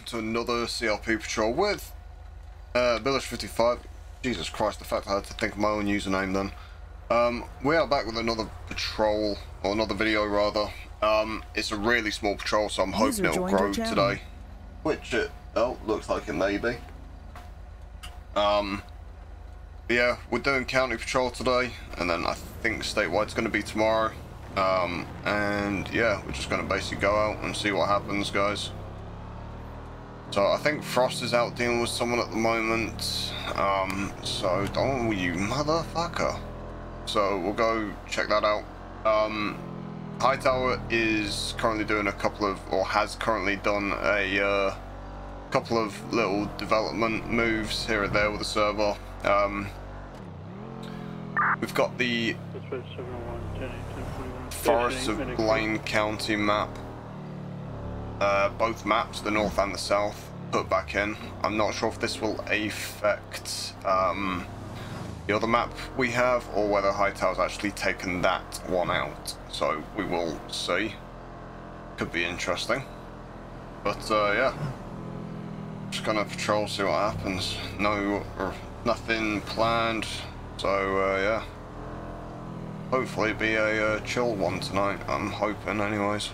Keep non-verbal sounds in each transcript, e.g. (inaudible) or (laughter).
ladies and gentlemen, welcome to another CRP patrol with uh, Billesh55. Jesus Christ, the fact I had to think of my own username then. Um, we are back with another patrol, or another video rather. Um, it's a really small patrol, so I'm hoping it'll grow today. Which it, oh, looks like it may be. Um, yeah, we're doing county patrol today, and then I think statewide's going to be tomorrow. Um, and yeah, we're just going to basically go out and see what happens, guys. So I think Frost is out dealing with someone at the moment. Um, so don't you motherfucker. So we'll go check that out. Um, Hightower is currently doing a couple of, or has currently done a uh, couple of little development moves here and there with the server. Um, we've got the Forests of Blaine County map. Uh, both maps, the north and the south, put back in. I'm not sure if this will affect um, the other map we have or whether Hightower's actually taken that one out. So we will see. Could be interesting. But uh, yeah, just gonna patrol, see what happens. No, nothing planned. So uh, yeah hopefully be a uh, chill one tonight. I'm hoping, anyways.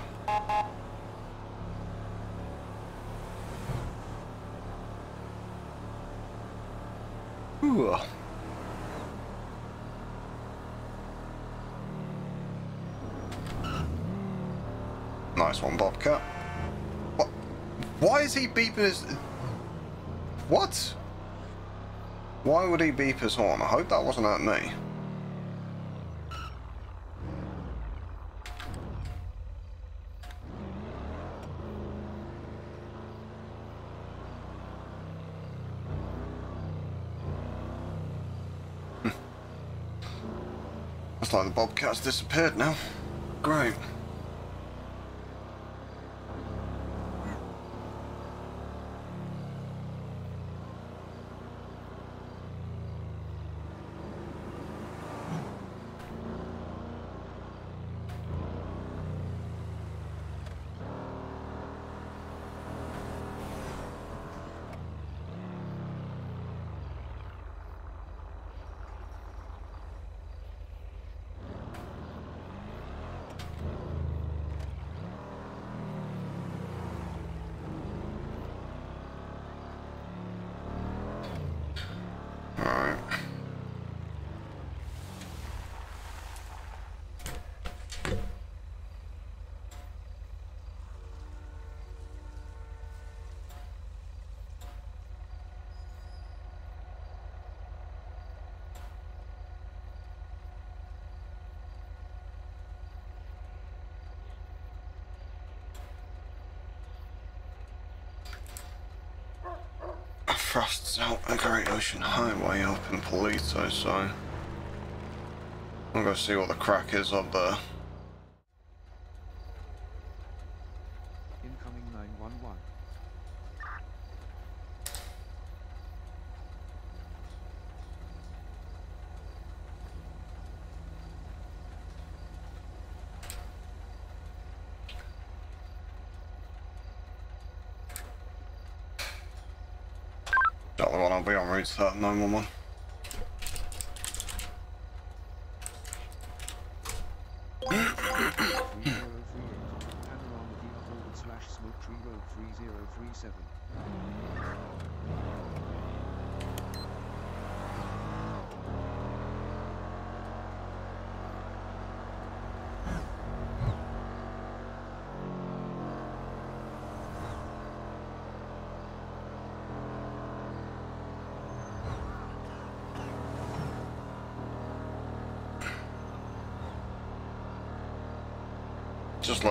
Nice one, Bobcat. What? Why is he beeping his... What? Why would he beep his horn? I hope that wasn't at me. Hmm. Looks like the Bobcat's disappeared now. Great. Frost's out a Great Ocean Highway up in Paleto, so I'm gonna see what the crack is up there. That 911.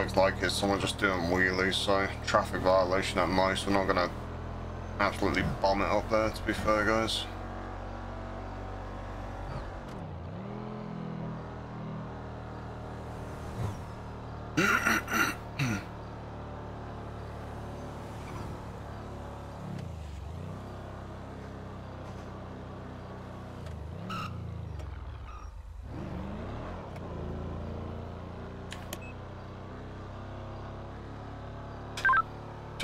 Looks like it's someone just doing wheelies, so traffic violation at most. We're not going to absolutely bomb it up there, to be fair, guys.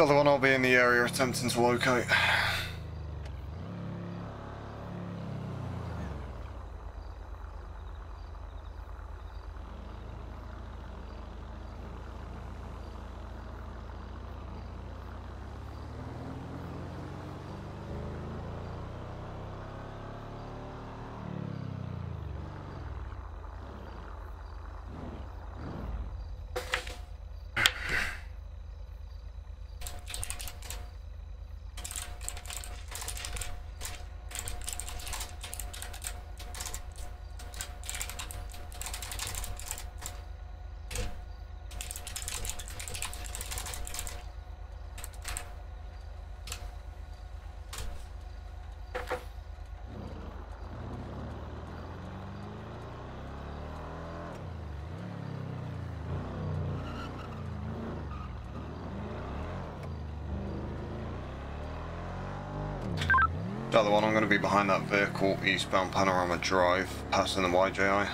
The other one I'll be in the area attempting to locate. Other one, I'm going to be behind that vehicle, eastbound Panorama Drive, passing the YJI.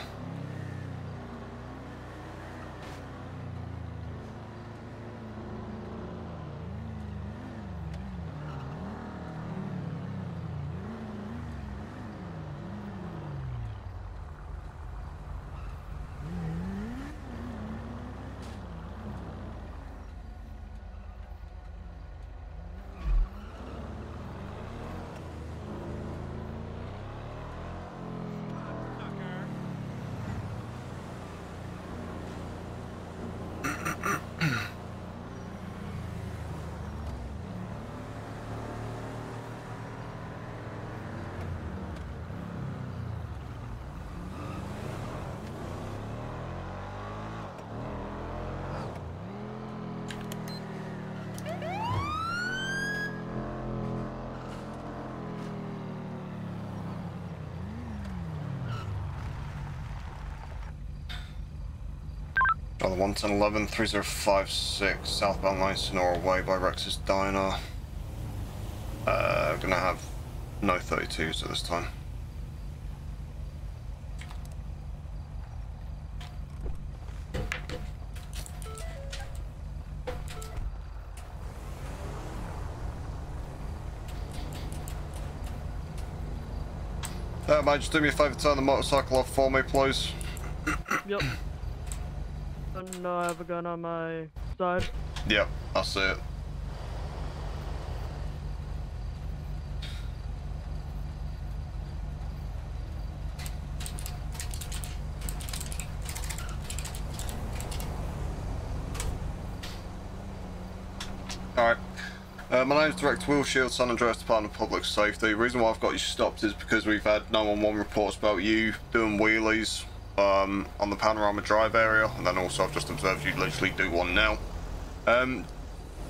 11011 3056 southbound line Senora Way by Rex's Diner. Uh, gonna have no 32s at this time. Uh, mate, just do me a favour, turn the motorcycle off for me, please. Yep. And I have a gun on my side. Yep, I see it. Alright. Uh, my name's Director Will Shield, San Andreas Department of Public Safety. The reason why I've got you stopped is because we've had 911 reports about you doing wheelies um, on the Panorama Drive area, and then also I've just observed you literally do one now. Um,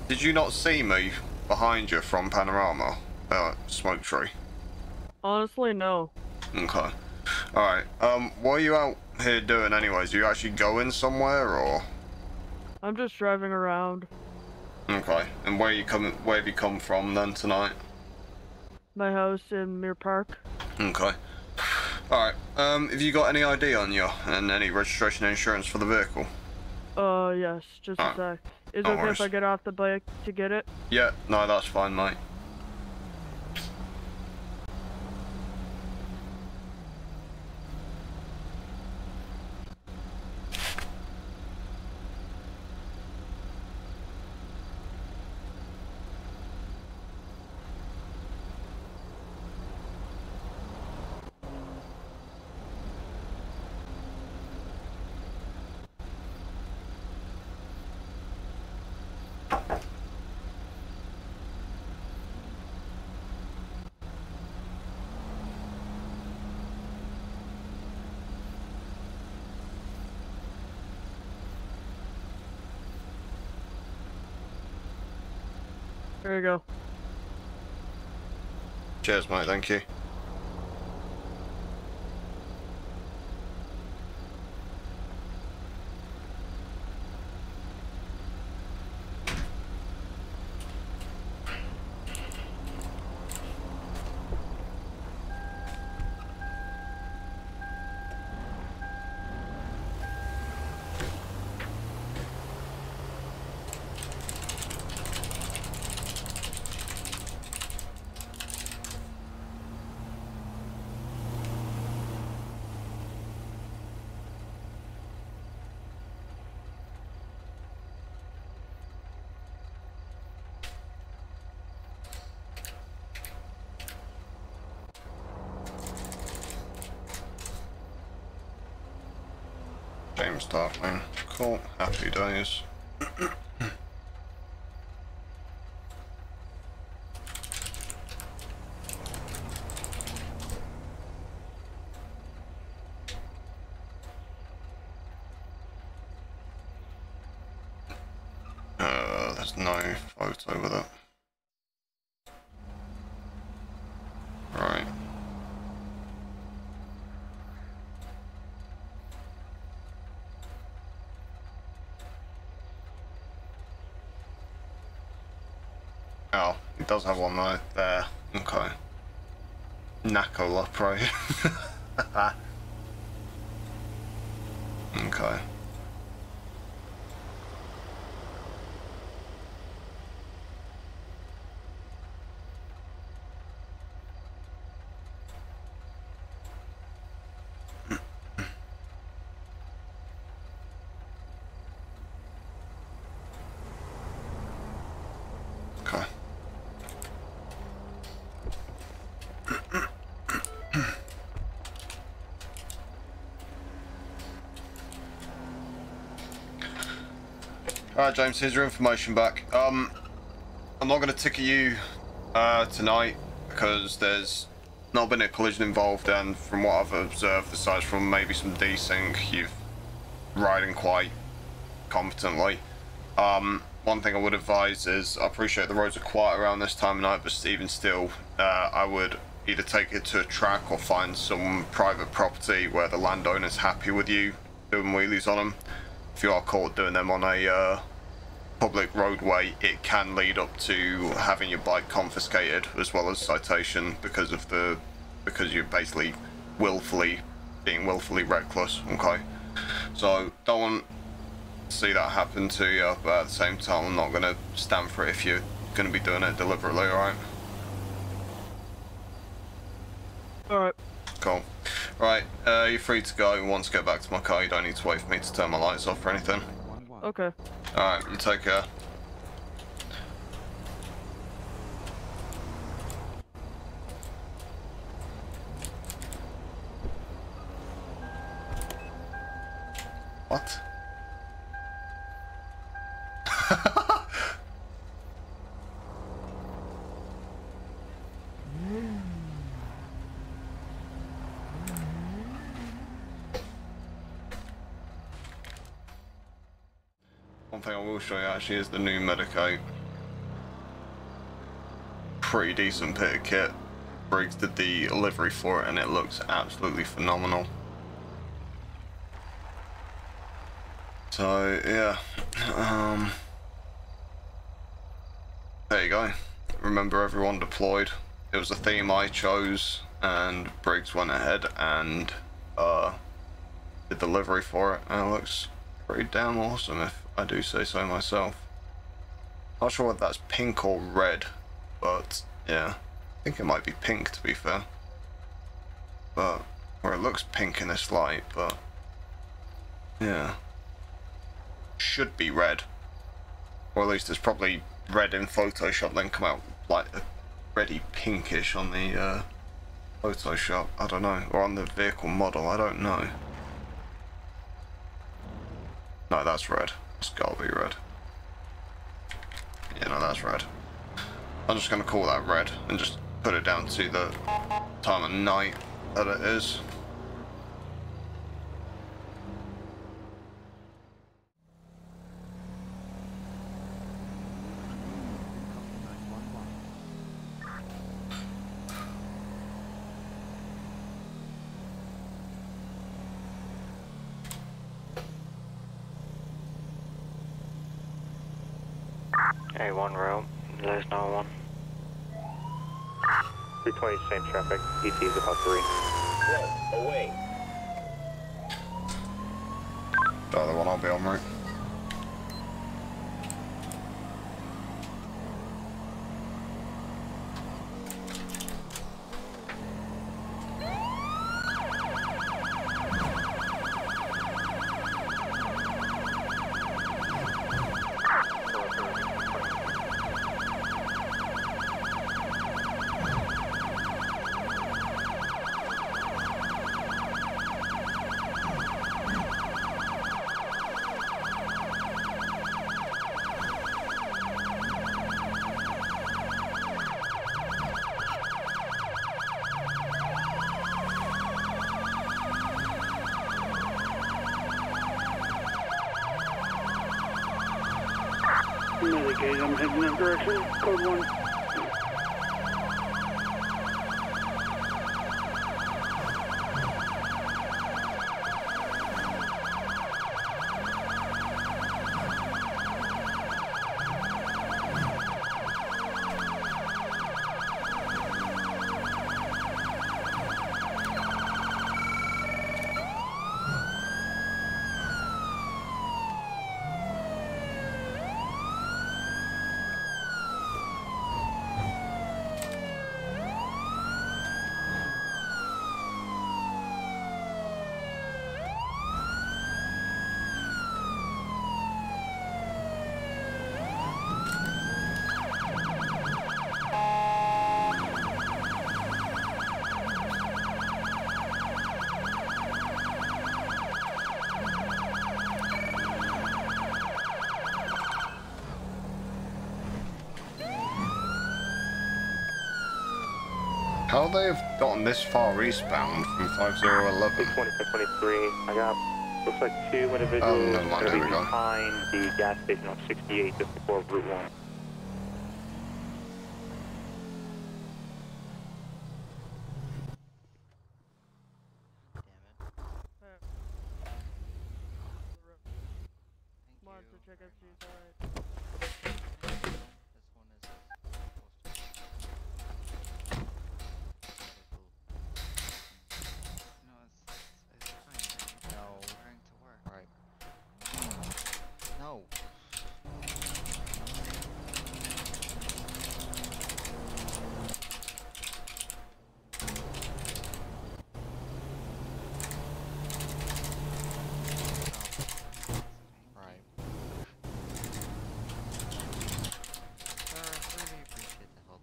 did you not see me behind you from Panorama? Uh, Smoke Tree. Honestly, no. Okay. Alright, um, what are you out here doing anyways? Are you actually going somewhere, or? I'm just driving around. Okay, and where you coming, where have you come from then tonight? My house in Mirror Park. Okay. Alright, um, have you got any ID on you and any registration and insurance for the vehicle? Uh, yes, just a sec. Is it okay worries. if I get off the bike to get it? Yeah, no, that's fine, mate. There you go. Cheers, mate, thank you. James Darkling. Cool. Happy days. uh, there's no photo with it. Right. Oh, he does have one right there. Okay. Right? (laughs) okay. Okay. James, here's your information back. Um, I'm not going to ticket you uh, tonight because there's not been a collision involved and from what I've observed, aside from maybe some desync, you've riding quite competently. Um, one thing I would advise is I appreciate the roads are quiet around this time of night, but even still, uh, I would either take it to a track or find some private property where the landowner's happy with you doing wheelies on them. If you are caught doing them on a uh, public roadway, it can lead up to having your bike confiscated as well as citation because of the because you're basically willfully being willfully reckless. Okay, so don't want to see that happen to you, but at the same time, I'm not going to stand for it if you're going to be doing it deliberately, alright? Alright. Cool. Right, uh, you're free to go. Once I get back to my car, you don't need to wait for me to turn my lights off or anything. Okay. Alright, you take care. What? (laughs) will show you actually is the new Medicaid. Pretty decent bit of kit. Briggs did the livery for it and it looks absolutely phenomenal. So yeah, um, there you go. Remember everyone deployed. It was a theme I chose and Briggs went ahead and uh, did the livery for it and it looks pretty damn awesome if I do say so myself. Not sure whether that's pink or red, but yeah, I think it might be pink to be fair. But, or it looks pink in this light, but yeah. Should be red. Or at least it's probably red in Photoshop, then come out like a reddy pinkish on the uh, Photoshop. I don't know. Or on the vehicle model, I don't know. No, that's red. It's gotta be red. Yeah, no, that's red. I'm just gonna call that red and just put it down to the time of night that it is. A1 route, there's no one. 320 same traffic, ET is about 3. Whoa, away. The other one I'll be on route. Indicated I'm heading that direction. Code 1. How they have gotten this far eastbound from 5011? 2523. I got, looks like two oh, individuals Oh, mind, gonna be behind the gas station on 68 just before Route 1. Wanted to check if she's alright. No. Trying to work. Alright. No. Right. Sir, really appreciate the help.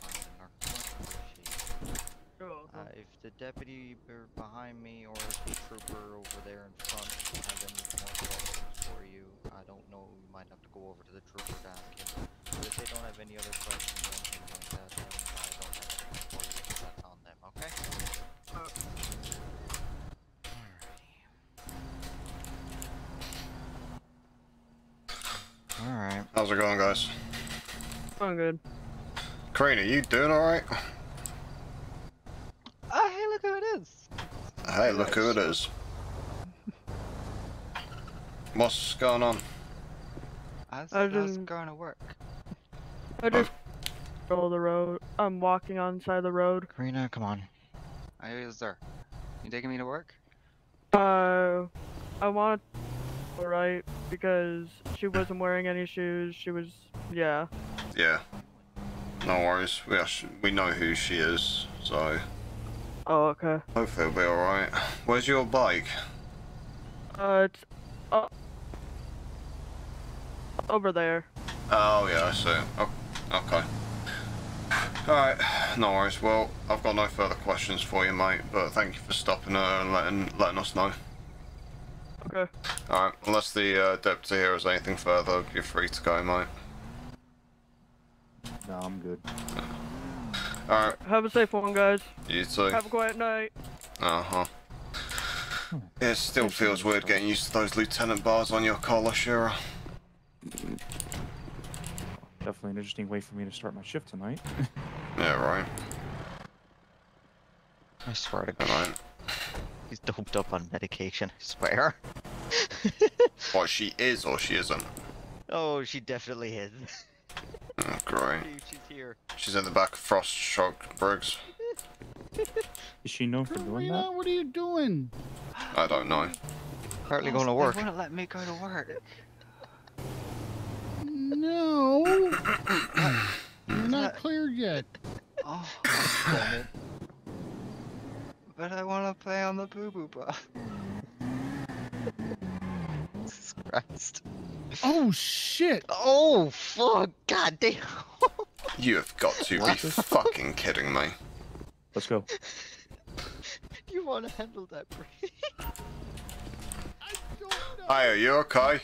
Finding our appreciate. Cool. Uh, if the deputy be- behind me or the trooper over there in front has any more questions for you, I don't know, you might have to go over to the trooper to ask him. But if they don't have any other questions or anything like that, then I don't have anything for you, so that's on them, okay? Alrighty. Alright. How's it going, guys? I'm good. Karina, you doing alright? Ah, hey, look who it is! Hey, look who it is. What's going on? How's, I how's didn't- it going to work? I just roll the road. I'm walking on the side of the road. Karina, come on. I is there. You taking me to work? Uh, I want alright because she wasn't wearing any shoes. She was, yeah. Yeah. No worries. We actually, we know who she is, so Oh, okay. hopefully it'll be alright. Where's your bike? Uh, it's uh, over there. Oh yeah, I see. Oh, okay. Alright, no worries. Well, I've got no further questions for you, mate, but thank you for stopping her and letting, letting us know. Okay. Alright, unless the uh, deputy here has anything further, you're free to go, mate. No, I'm good. Alright, Have a safe one, guys. you too. Have a quiet night. Uh huh. It still feels weird getting used to those lieutenant bars on your collar, Shira. Definitely an interesting way for me to start my shift tonight. Yeah, right. I swear to God. Alright. He's doped up on medication, I swear. (laughs) What, she is or she isn't? oh, she definitely is. Oh, great. Dude, she's here. She's in the back of Frost Shock Briggs. Is she known for doing that? what are you doing? I don't know. Partly going to work. They work. wouldn't let me go to work. (laughs) No. You're (coughs) not cleared yet. Oh, damn it. But I want to play on the boo boo bus. (laughs) Jesus Christ. Oh shit. Oh, fuck. God damn. (laughs) You have got to be fucking kidding me. Let's go. (laughs) you want to handle that, Bree? I don't. Hi, are you okay?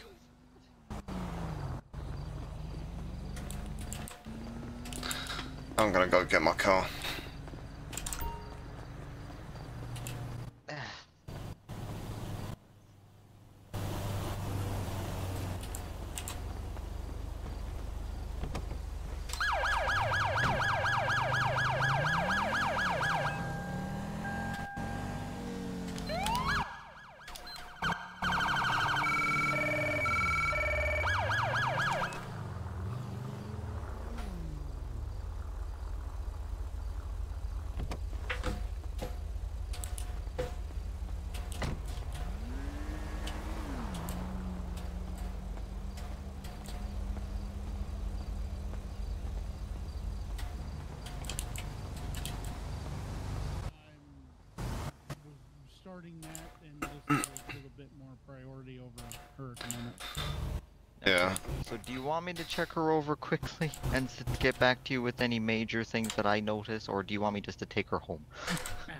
I'm gonna go get my car. starting that, and this is a little bit more priority over her at the moment. Yeah. So do you want me to check her over quickly (laughs) and get back to you with any major things that I notice, or do you want me just to take her home? (laughs) Ah,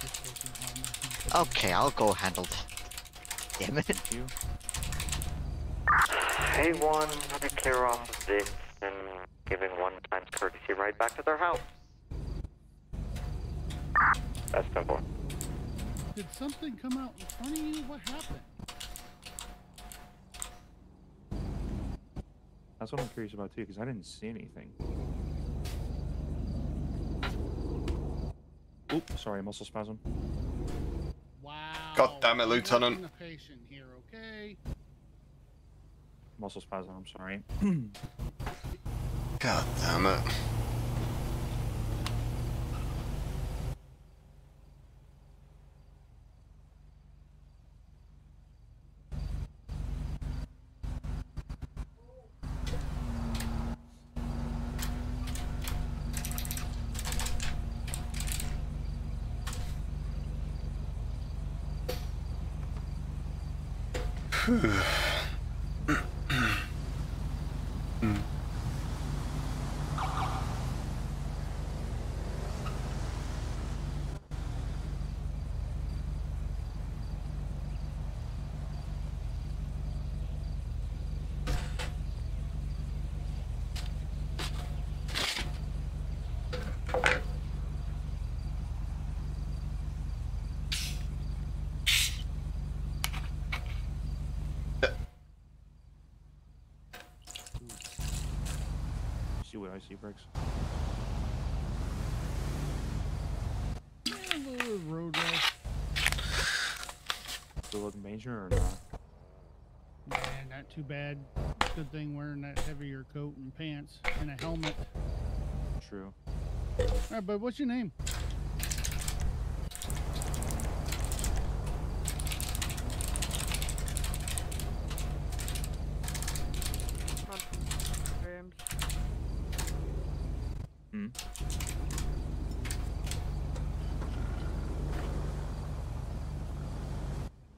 just taking it home, I think. Okay, I'll go handle that. Damn it. Thank you. Hey, one, have care off of this and giving one times courtesy ride back to their house. That's simple. Did something come out in front of you? What happened? That's what I'm curious about too, because I didn't see anything. Oop, sorry, muscle spasm. Wow. God damn it, Lieutenant. the patient here, okay? Muscle spasm, I'm sorry. (clears throat) God damn it. You see what I see, Briggs? Yeah, a little road rash. Still looking major or not? Yeah, not too bad. Good thing wearing that heavier coat and pants and a helmet. True. Alright, bud, what's your name? Not James. Hmm.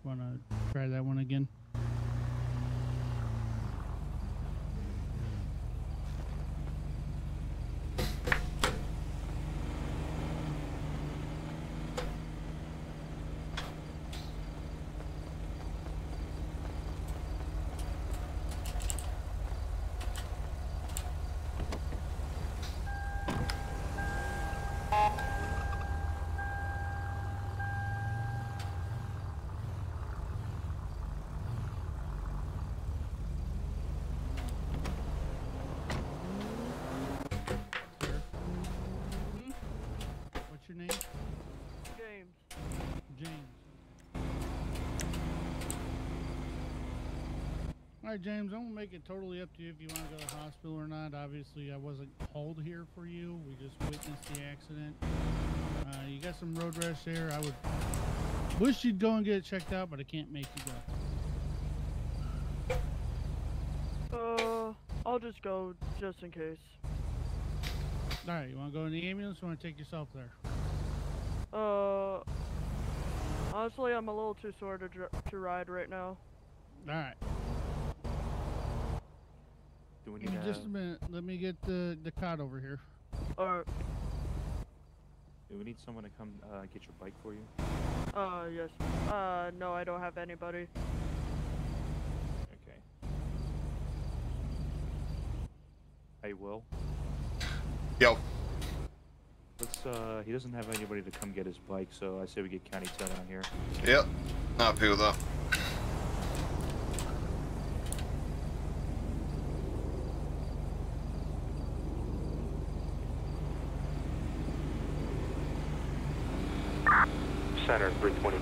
Wanna try that one again? Sir? What's your name? James. James. Alright, James, I'm gonna make it totally up to you if you want to go to the hospital or not. Obviously, I wasn't called here for you. We just witnessed the accident. Uh, you got some road rash there. I would wish you'd go and get it checked out, but I can't make you go. Uh, I'll just go just in case. Alright, you want to go in the ambulance or want to take yourself there? Uh, honestly, I'm a little too sore to to ride right now. Alright, Do we need me to, just a minute. Let me get the, the cot over here. Or, do we need someone to come uh, get your bike for you? uh, yes. Uh, no, I don't have anybody. Okay. Hey, Will. Yo. Let's. Uh, he doesn't have anybody to come get his bike, so I say we get County 10 out here. Yep. Happy with that.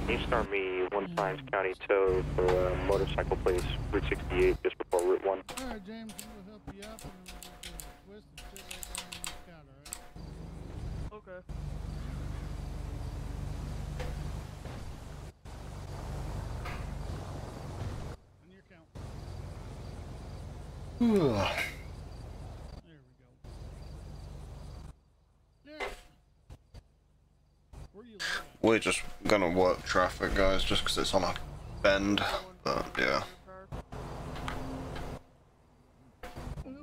320. Can you start me one times county tow for uh, motorcycle place Route 68 just before Route 1? Alright, James, I'm gonna help you up and then we'll get the twist and sit right down in the cot, alright? Okay. On your count. There we go. There. Where you live? We're just gonna work traffic, guys, just 'cause it's on a bend. But yeah. Okay.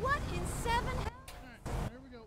What in seven hell? Alright, there we go.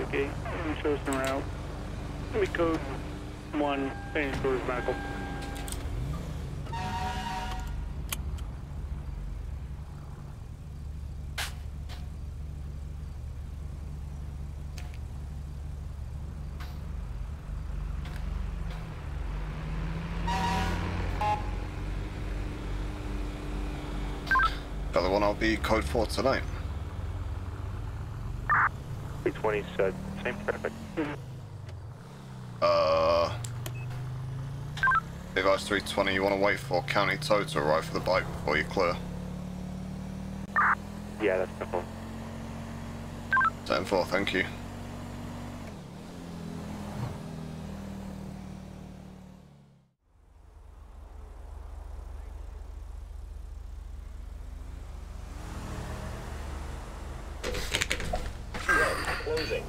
Okay, shows them out. Let me code one, St. George Medical. Got the one I'll be code for tonight. 320 said same traffic. Uh. Was 320, you want to wait for county tow to arrive for the bike before you clear. Yeah, that's simple. 10 4, thank you. Closing.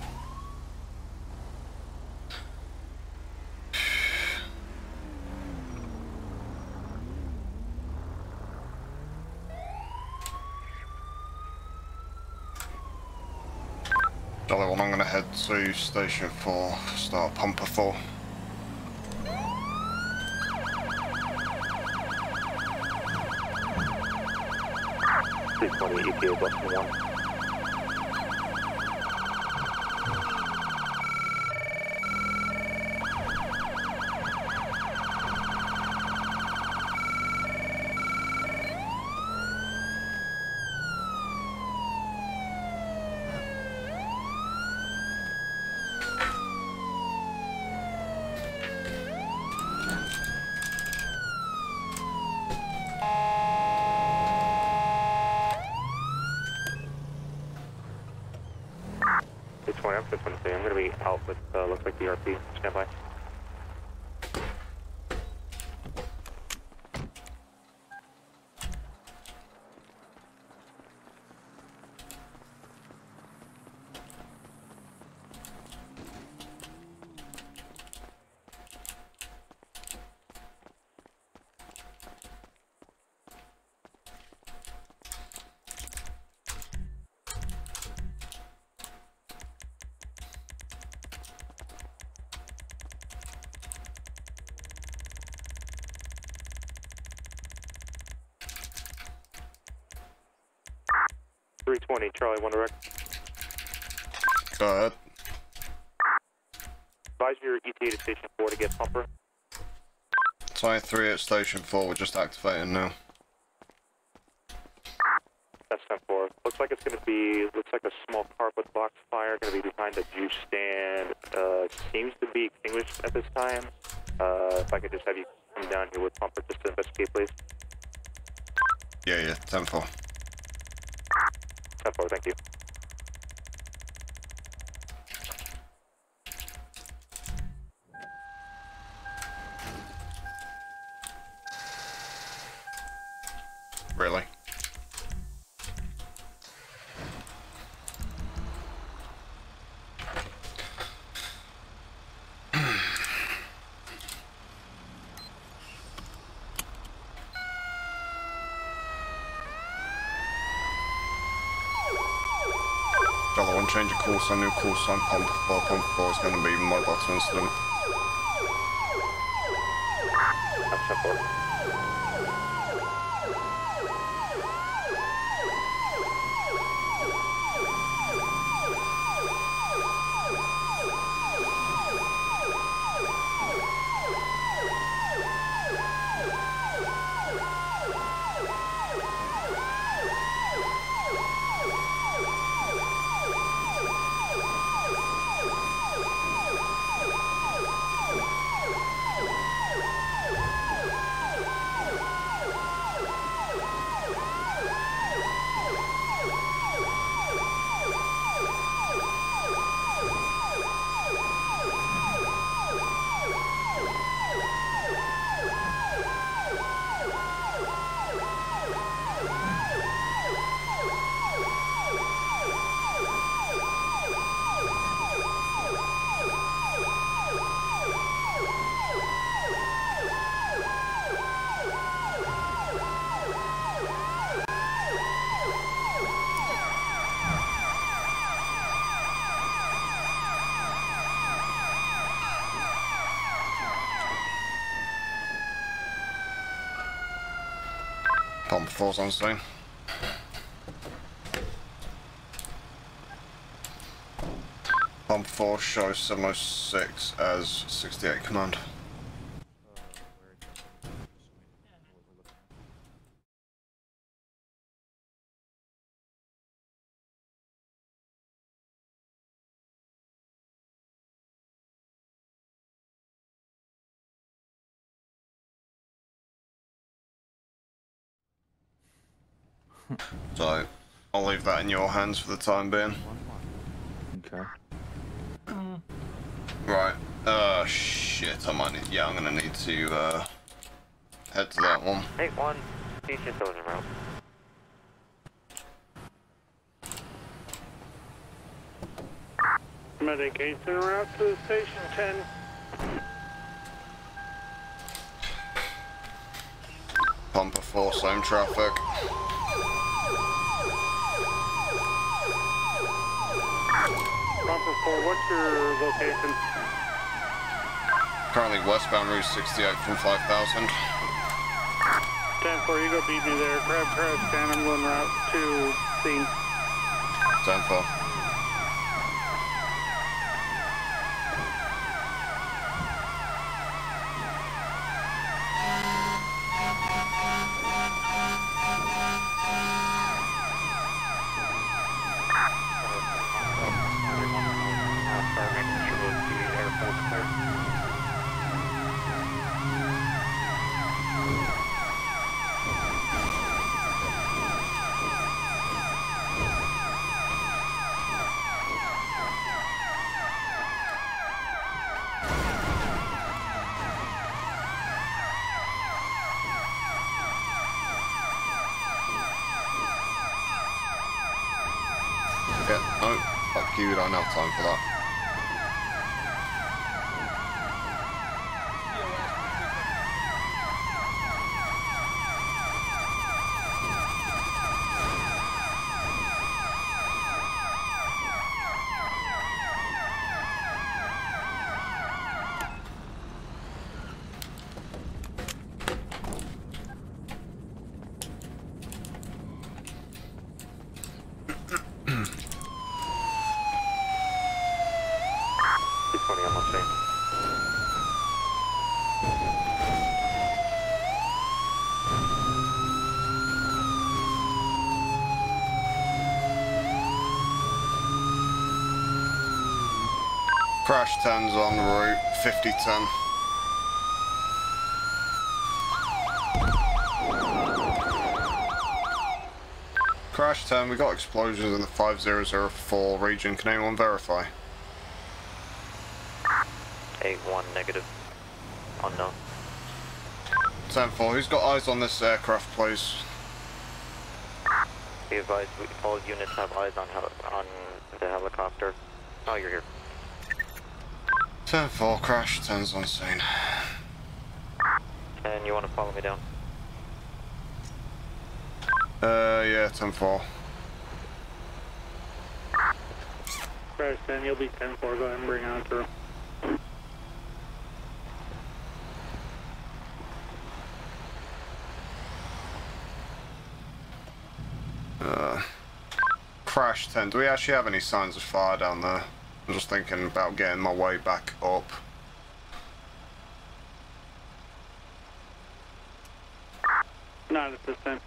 Jolly one, I'm gonna head to station 4, start pumper 4. Three twenty one. Twenty, I'm fifth. I'm gonna be out with uh, looks like the RP. Stand by. Charlie one direct. Go ahead. Advise your ETA to station four to get pumper. 23 at station 4, we're just activating now. That's 4 Looks like it's gonna be looks like a small carpet box fire gonna be behind the juice stand. Uh seems to be extinguished at this time. Uh if I could just have you come down here with pumper just to investigate please. Yeah, yeah, 10 4. Ten four, thank you. Really? Dollar one change of course on new call sign pump four pump four is gonna be mobile to incident. Pump on scene. Pump 4 shows 706 as 68 command. (laughs) So, I'll leave that in your hands for the time being. Okay. Right. Uh, shit, I might need, yeah, I'm gonna need to, uh, head to that one. Eight one, station still en route. Medication en route to station 10. Pumper 4, same traffic. Pumper 4, what's your location? Currently westbound Route 68 from 5000. 10 4, you go beat me there. Grab crash 10, I'm going route to scene. 10 4. Don't have time for that. Six twenty, I'm on scene. Crash 10's on route 5010. Crash 10, we got explosions in the 5004 region. Can anyone verify? Eight one negative. Unknown. 10-4, who's got eyes on this aircraft, please? Be advised, all units have eyes on on the helicopter. Oh, you're here. 10-4, Crash 10's on scene. And you want to follow me down? Uh, yeah, 10-4. Crash 10, you'll be 10 4, go ahead and bring on through. Uh, Crash 10, do we actually have any signs of fire down there? I'm just thinking about getting my way back up. Not at this time.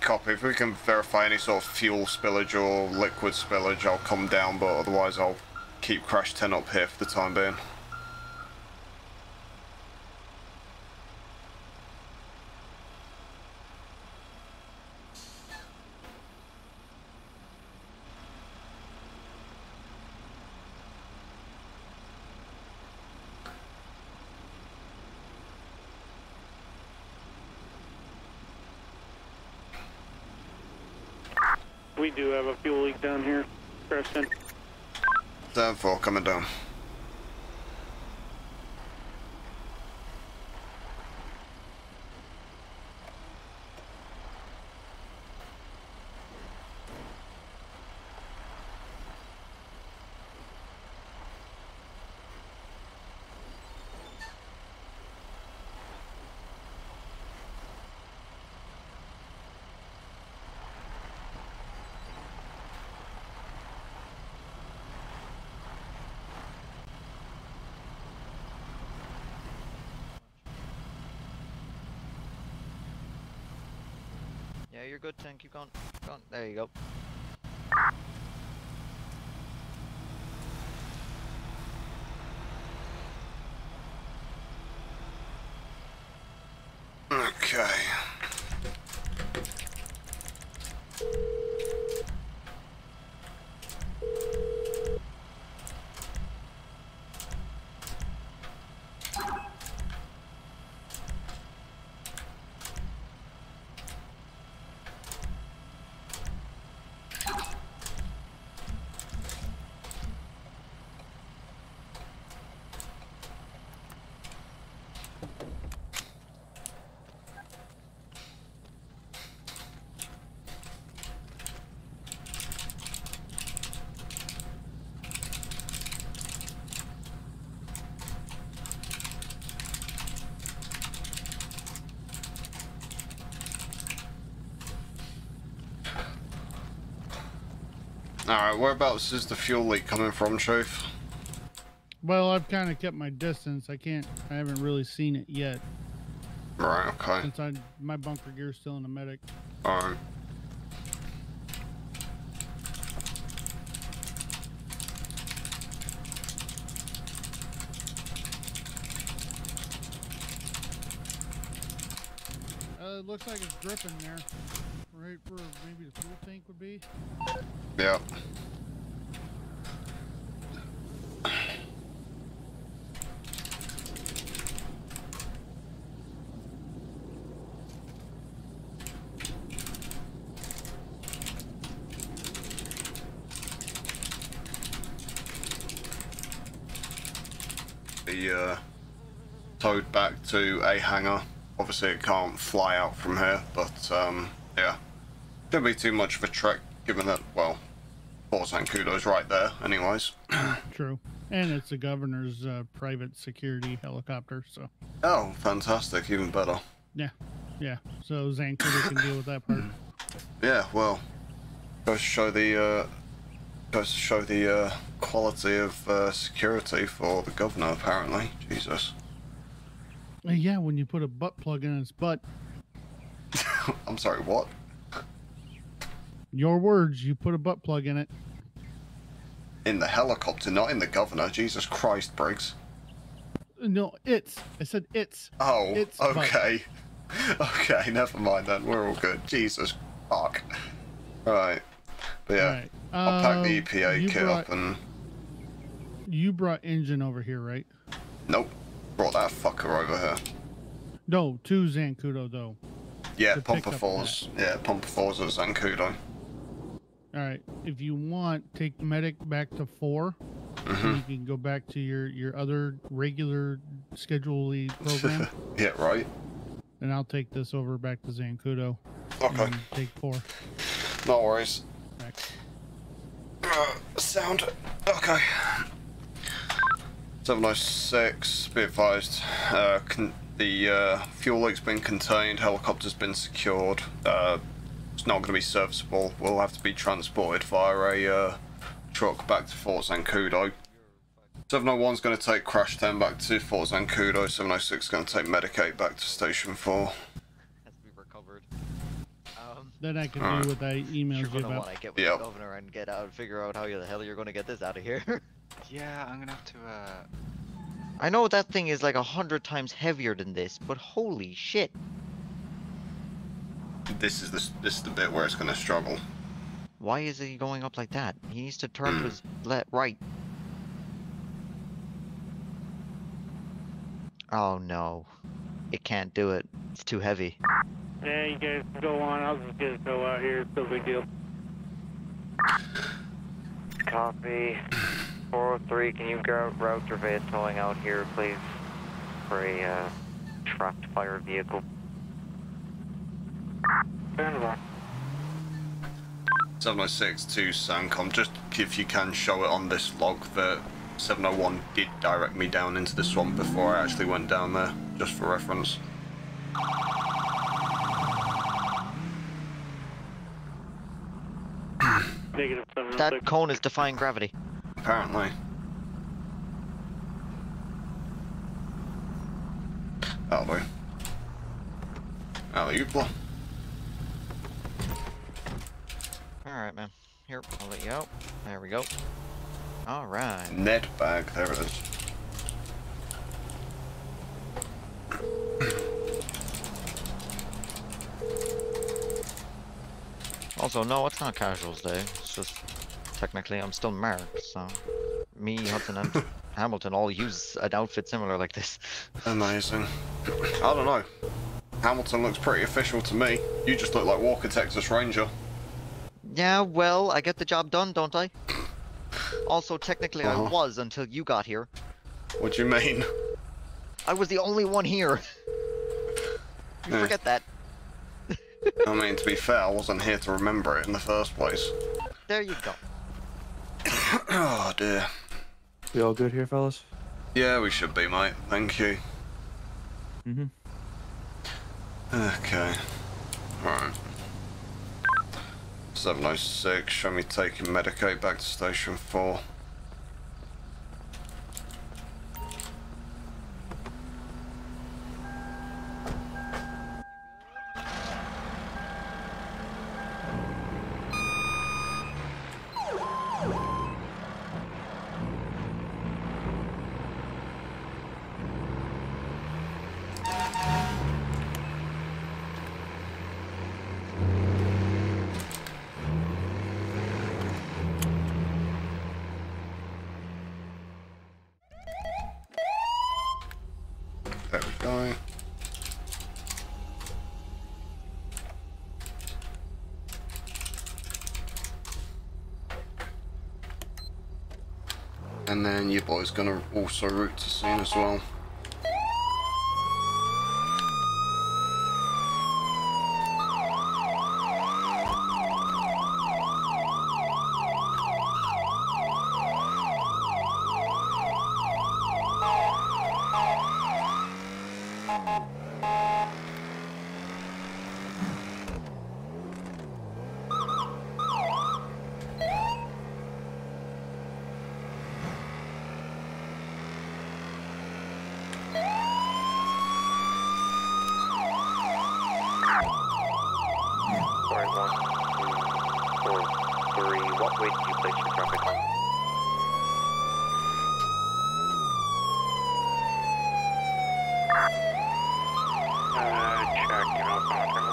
Copy. If we can verify any sort of fuel spillage or liquid spillage, I'll come down, but otherwise I'll keep Crash 10 up here for the time being. We do have a fuel leak down here. Crash 10. 10-4, coming down. Yeah, you're good, Ten. Keep going. Keep going. There you go. Okay. Alright, whereabouts is the fuel leak coming from, Chief? Well, I've kind of kept my distance. I can't. I haven't really seen it yet Right, okay. since I my bunker gear's still in the medic. Alright. Uh, it looks like it's dripping there, right where maybe the fuel tank would be. Yeah. Be uh, towed back to a hangar. Obviously, it can't fly out from here, but um, yeah, shouldn't be too much of a trek, given that well, Zancudo's right there, anyways. (clears throat) True, and it's the governor's uh, private security helicopter. So Oh, fantastic, even better. yeah, yeah. So Zancudo can deal with that part. (clears throat) Yeah, well, goes to show the uh, goes to show the uh, quality of uh, security for the governor. Apparently, Jesus. Yeah, when you put a butt plug in its butt, (laughs) I'm sorry, what? your words, you put a butt plug in it. In the helicopter, not in the governor. Jesus Christ, Briggs. No, it's. I said it's. Oh, It's okay. (laughs) Okay, never mind then. We're all good. Jesus fuck. Right. But yeah, Right. I'll pack the Um, EPA kit brought, up and You brought engine over here, right? nope, brought that fucker over here. No, to Zancudo though. Yeah, Pumper Falls. Yeah, Pumper Falls at Zancudo. All right. If you want, take medic back to 4 Mm-hmm. you can go back to your your other regular schedulely program, (laughs) Yeah, right. and I'll take this over back to Zancudo. Okay. and take four. No worries. Uh, sound. Okay. 706, be advised. Uh, the uh, fuel leak's been contained, helicopter's been secured. It's not going to be serviceable. We'll have to be transported via a uh, truck back to Fort Zancudo. 701's going to take Crash 10 back to Fort Zancudo. 706 is going to take Medicaid back to Station 4. Has to be recovered. Um, Then I can Alright. do what I emailed you're you gonna about. want to get with Yep. the governor and get out, and figure out how the hell you're gonna get this out of here. (laughs) Yeah, I'm gonna have to, uh... I know that thing is like a hundred times heavier than this, but holy shit! This is the, this is the bit where it's going to struggle. Why is he going up like that? He needs to turn to his left, right. Oh no, it can't do it. It's too heavy. Yeah, you guys go on. I'll just get a tow out here. It's no big deal. Copy. (clears throat) 403, can you go route survey towing out here, please, for a uh, tracked fire vehicle? Stand by. 706 to Sancom, just if you can show it on this log that 701 did direct me down into the swamp before I actually went down there, just for reference. Negative That oh six. cone is defying gravity. Apparently. Oh That'll do. Alley Alright, man. Here, I'll let you out. There we go. Alright. Net bag, there it is. (coughs) Also, no, it's not Casuals Day. It's just technically I'm still marked, so me, Hudson, and (laughs) Hamilton all use an outfit similar like this. Amazing. I don't know. Hamilton looks pretty official to me. You just look like Walker Texas Ranger. Yeah, well, I get the job done, don't I? Also, technically, Uh-huh. I was until you got here. What do you mean? I was the only one here. You Yeah. forget that. I mean, to be fair, I wasn't here to remember it in the first place. There you go. (coughs) oh dear. We all good here, fellas? Yeah, we should be, mate. Thank you. Mm-hmm. Okay. Alright. 706, show me taking Medicaid back to Station 4. There we go. And then your boy's gonna also route to scene as well. Sorry, one, two, four, three. What way did you place your traffic on? Uh, check, you know, contact.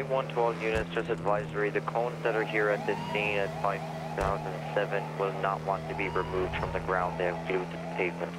A1 to all units, just advisory, the cones that are here at this scene at 5007 will not want to be removed from the ground. They have glued to the pavement.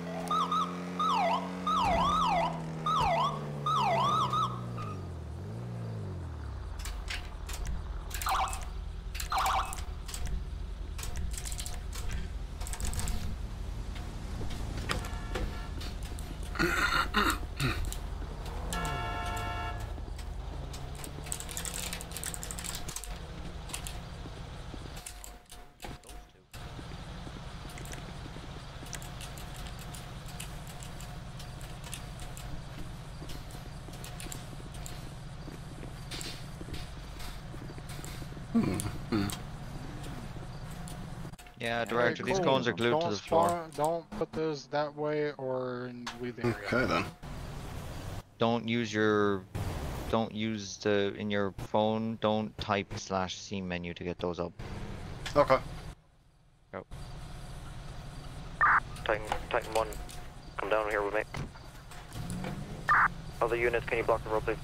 Yeah, director, these cones are glued to don't the floor. spawn- Don't put those that way or in leave the area. Okay then. Don't use your, don't use the, in your phone, don't type slash C menu to get those up. Okay. Go. Titan, Titan 1, come down here with me. Other units, can you block the road, please?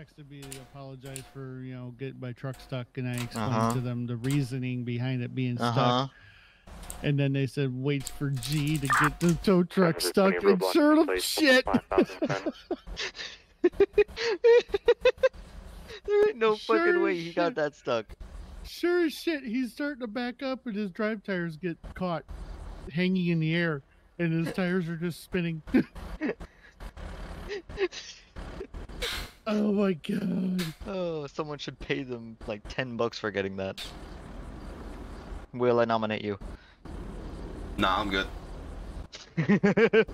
Texted me to apologize for you know getting my truck stuck, and I explained Uh-huh. to them the reasoning behind it being Uh-huh. stuck. And then they said waits for G to get the tow truck stuck, and sure in enough, shit. (laughs) there ain't no fucking Sure way he got that stuck. Sure as shit, he's starting to back up, and his drive tires get caught hanging in the air, and his tires are just spinning. (laughs) (laughs) oh my god! Oh, someone should pay them like 10 bucks for getting that. Will I nominate you? Nah, I'm good. (laughs)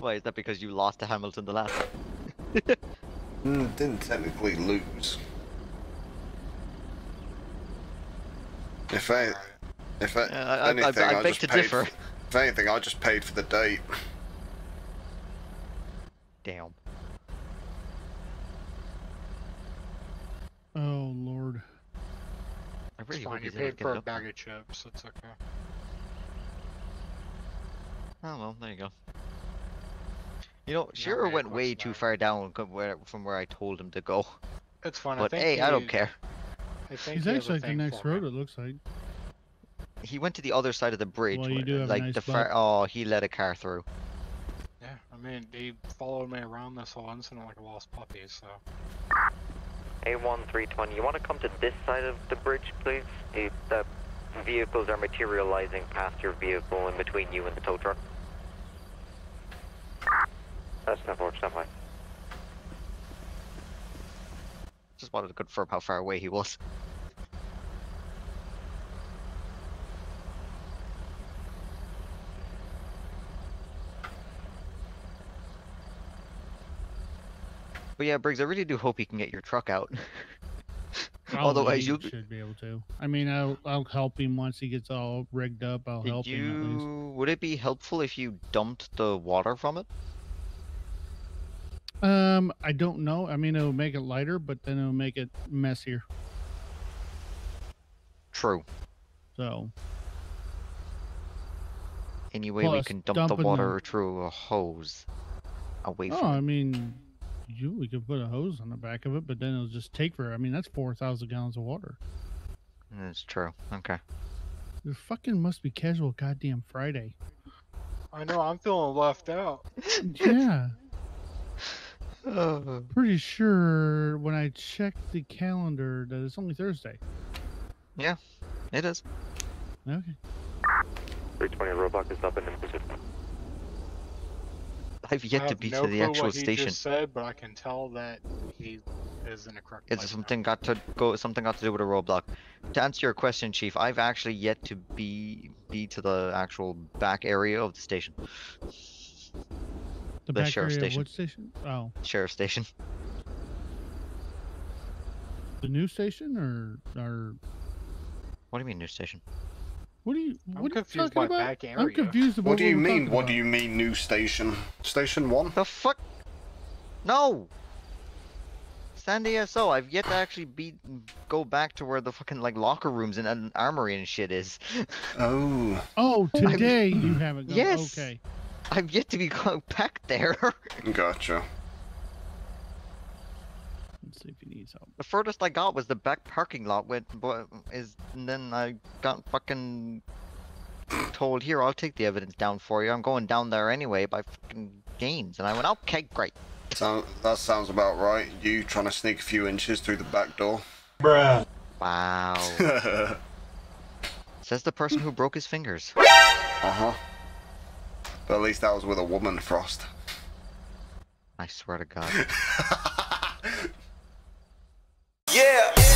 Why, is that because you lost to Hamilton the last time? (laughs) Mm, didn't technically lose. If I, if I, Uh, I- I- I- anything, I I, beg just to paid. differ. f- If anything, I just paid for the date. Damn. Oh lord! I really It's fine, you he's able to paid for a bag of chips, it's okay. Oh well, there you go. You know, Yeah, Shearer right, went way too far down from where I told him to go. It's fine, I But think hey, I don't care. I think He's he actually at the next road. me. It looks like. He went to the other side of the bridge. Well, you where- do have a like nice the far. Oh, he let a car through. Yeah, I mean, he followed me around this whole incident like a lost puppy, so. A1320, you want to come to this side of the bridge, please? The, the vehicles are materializing past your vehicle in between you and the tow truck. That's not for semi. Just wanted to confirm how far away he was. But yeah, Briggs, I really do hope he can get your truck out. (laughs) Otherwise, you'll should be able to. I mean, I'll I'll help him once he gets all rigged up. I'll Did help him at least. you? Would it be helpful if you dumped the water from it? Um, I don't know. I mean, it'll make it lighter, but then it'll make it messier. True. So Any way we can dump the water through a hose away Oh, from I mean, you we could put a hose on the back of it, but then it'll just take for. I mean, that's four thousand gallons of water. That's true. Okay. It fucking must be casual goddamn Friday. I know, I'm feeling left out. (laughs) yeah, Uh, (laughs) pretty sure when I checked the calendar that it's only Thursday. yeah, it is. Okay. 320 roadblock is up and in position. I've yet I to be no to the clue actual what he station. just said, but I can tell that he is in a correct It's place now. something got to go. Something got to do with a roadblock. To answer your question, Chief, I've actually yet to be be to the actual back area of the station, The, The back sheriff's area station. what station? Oh, sheriff station. the new station or or What do you mean new station? What do you? I'm What are you confused talking by about? back I'm confused about What do you we're mean? What about. do you mean, new station? Station one? The fuck? No. Sandy SO. I've yet to actually be go back to where the fucking like locker rooms and, and armory and shit is. Oh. (laughs) Oh, today you haven't. Gone. Yes. Okay. I've yet to be going back there. (laughs) Gotcha. Let's see if he needs help. The furthest I got was the back parking lot with but is and then I got fucking told here I'll take the evidence down for you. I'm going down there anyway by fucking gains and I went okay great. Sound, that sounds about right. You trying to sneak a few inches through the back door. Bruh. Wow. (laughs) Says the person who broke his fingers. Uh huh. But at least that was with a woman, Frost. I swear to God. (laughs) Yeah.